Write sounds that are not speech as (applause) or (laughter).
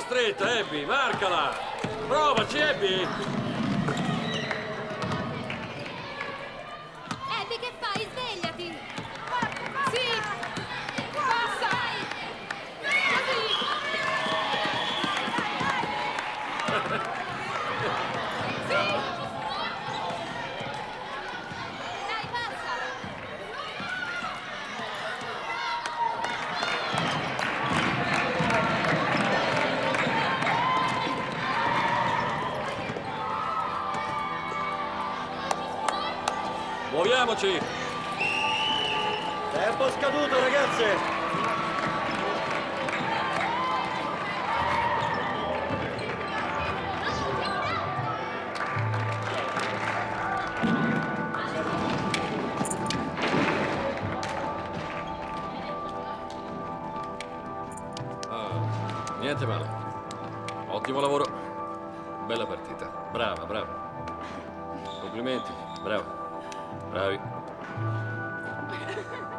stretta, Abby, marcala! Provaci, Abby! Abby, che fai? Svegliati! Sì! Passa! Così! Muoviamoci! Tempo scaduto, ragazze! Ah, niente male. Ottimo lavoro. Bella partita. Brava, brava. Complimenti. Bravo. Bye. (laughs)